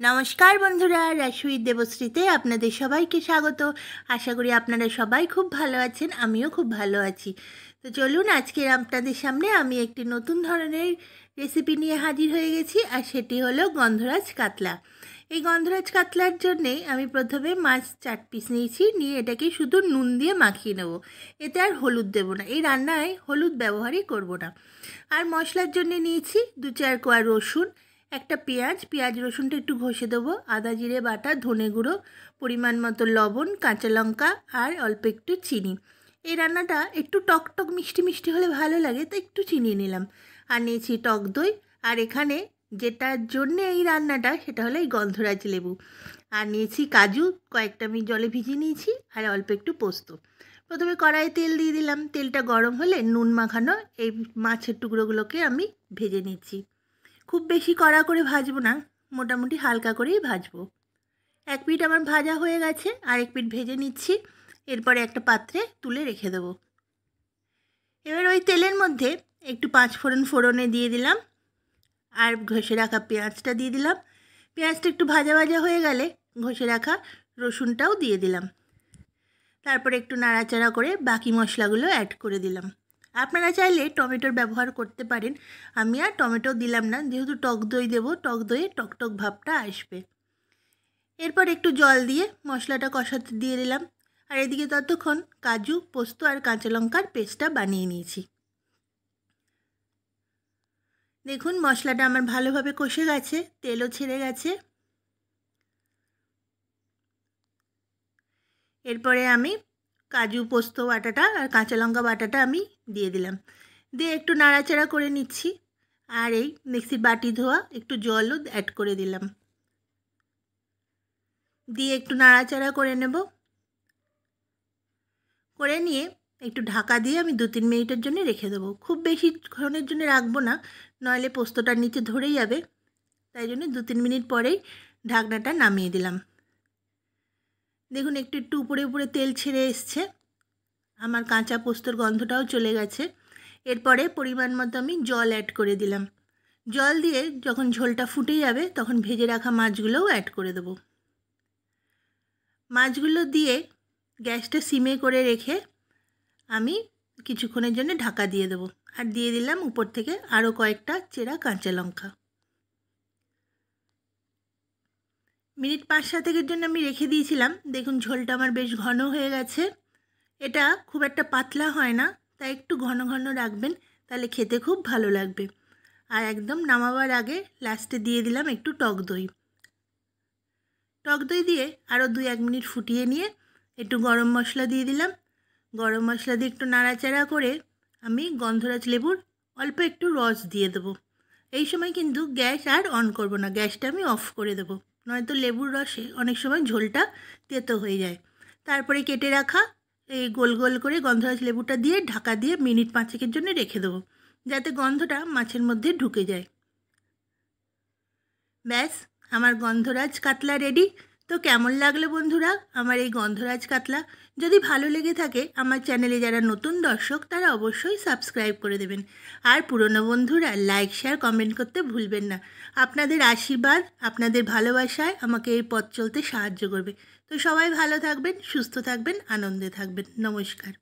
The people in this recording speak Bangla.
নমস্কার বন্ধুরা রাসুইর দেবশ্রীতে আপনাদের সবাইকে স্বাগত। আশা করি আপনারা সবাই খুব ভালো আছেন, আমিও খুব ভালো আছি। তো চলুন আজকে আপনাদের সামনে আমি একটি নতুন ধরনের রেসিপি নিয়ে হাজির হয়ে গেছি, আর সেটি হলো গন্ধরাজ কাতলা। এই গন্ধরাজ কাতলার জন্যে আমি প্রথমে মাছ চার পিস নিয়েছি, নিয়ে এটাকে শুধু নুন দিয়ে মাখিয়ে নেব। এতে আর হলুদ দেব না, এই রান্নায় হলুদ ব্যবহারই করব না। আর মশলার জন্য নিয়েছি দু চার কোয়া রসুন একটা পেঁয়াজ পেঁয়াজ রসুনটা একটু ঘষে দেবো, আদা জিরে বাটা, ধনে গুঁড়ো, পরিমাণ মতো লবণ, কাঁচা লঙ্কা আর অল্প একটু চিনি। এই রান্নাটা একটু টক টক মিষ্টি মিষ্টি হলে ভালো লাগে, তো একটু চিনি নিলাম। আর নিয়েছি টক দই, আর এখানে যেটার জন্যে এই রান্নাটা সেটা হলো এই গন্ধরাজ লেবু। আর নিয়েছি কাজু, কয়েকটা আমি জলে ভিজিয়ে নিয়েছি, আর অল্প একটু পোস্ত। প্রথমে কড়াইয়ে তেল দিয়ে দিলাম, তেলটা গরম হলে নুন মাখানো এই মাছের টুকরোগুলোকে আমি ভেজে নিচ্ছি। খুব বেশি কড়া করে ভাজবো না, মোটামুটি হালকা করেই ভাজবো। এক পিঠ আমার ভাজা হয়ে গেছে আর এক পিঠ ভেজে নিচ্ছি, এরপরে একটা পাত্রে তুলে রেখে দেবো। এবার ওই তেলের মধ্যে একটু পাঁচ ফোড়ন ফোড়নে দিয়ে দিলাম, আর ঘষে রাখা পেঁয়াজটা দিয়ে দিলাম। পেঁয়াজটা একটু ভাজা ভাজা হয়ে গেলে ঘষে রাখা রসুনটাও দিয়ে দিলাম। তারপরে একটু নাড়াচাড়া করে বাকি মশলাগুলো অ্যাড করে দিলাম। আপনারা চাইলে টমেটোর ব্যবহার করতে পারেন। আমি আর টমেটো দিলাম না, যেহেতু টক দই দেবো, টক দইয়ে টক টক ভাবটা আসবে। এরপর একটু জল দিয়ে মশলাটা কষাতে দিয়ে দিলাম। আর এদিকে ততক্ষণ কাজু, পোস্ত আর কাঁচা লঙ্কার পেস্টটা বানিয়ে নিয়েছি। দেখুন, মশলাটা আমার ভালোভাবে কষে গেছে, তেলও ছেড়ে গেছে। এরপরে আমি কাজু, পোস্ত বাটাটা আর কাঁচা লঙ্কা বাটাটা আমি দিয়ে দিলাম। দিয়ে একটু নাড়াচাড়া করে নিচ্ছি। আর এই মিক্সির বাটি ধোয়া একটু জলও অ্যাড করে দিলাম। দিয়ে একটু নাড়াচাড়া করে নেব। করে নিয়ে একটু ঢাকা দিয়ে আমি দু তিন মিনিটের জন্য রেখে দেবো। খুব বেশি ক্ষণের জন্য রাখব না, নইলে পোস্তটার নিচে ধরে যাবে। তাই জন্য দু তিন মিনিট পরেই ঢাকনাটা নামিয়ে দিলাম। দেখুন, একটু একটু উপরে উপরে তেল ছেড়ে এসছে। আমার কাঁচা পোস্তর গন্ধটাও চলে গেছে। এরপরে পরিমাণ মতো আমি জল অ্যাড করে দিলাম। জল দিয়ে যখন ঝোলটা ফুটে যাবে, তখন ভেজে রাখা মাছগুলোও অ্যাড করে দেবো। মাছগুলো দিয়ে গ্যাসটা সিমে করে রেখে আমি কিছুক্ষণের জন্য ঢাকা দিয়ে দেবো। আর দিয়ে দিলাম উপর থেকে আরও কয়েকটা চেরা কাঁচা লঙ্কা। মিনিট পাঁচ সাতেকের জন্য আমি রেখে দিয়েছিলাম। দেখুন, ঝোলটা আমার বেশ ঘন হয়ে গেছে। এটা খুব একটা পাতলা হয় না, তাই একটু ঘন ঘন রাখবেন, তাহলে খেতে খুব ভালো লাগবে। আর একদম নামাবার আগে লাস্টে দিয়ে দিলাম একটু টক দই। টক দই দিয়ে আরও দুই এক মিনিট ফুটিয়ে নিয়ে একটু গরম মশলা দিয়ে দিলাম। গরম মশলা দিয়ে একটু নাড়াচাড়া করে আমি গন্ধরাজ লেবুর অল্প একটু রস দিয়ে দেবো। এই সময় কিন্তু গ্যাস আর অন করব না, গ্যাসটা আমি অফ করে দেবো। নয়তো লেবুর রসে অনেক সময় ঝোলটা তেতো হয়ে যায়। তারপরে কেটে রাখা এই গোল গোল করে গন্ধরাজ লেবুটা দিয়ে ঢাকা দিয়ে মিনিট পাঁচেকের জন্য রেখে দেবো, যাতে গন্ধটা মাছের মধ্যে ঢুকে যায়। ব্যাস, আমার গন্ধরাজ কাতলা রেডি। তো কেমন লাগল বন্ধুরা আমার এই গন্ধরাজ কাতলা? যদি ভালো লেগে থাকে আমার চ্যানেলে যারা নতুন দর্শক, তারা অবশ্যই সাবস্ক্রাইব করে দেবেন। আর পুরনো বন্ধুরা, লাইক, শেয়ার, কমেন্ট করতে ভুলবেন না। আপনাদের আশীর্বাদ, আপনাদের ভালোবাসায় আমাকে এই পথ চলতে সাহায্য করবে। তো সবাই ভালো থাকবেন, সুস্থ থাকবেন, আনন্দে থাকবেন। নমস্কার।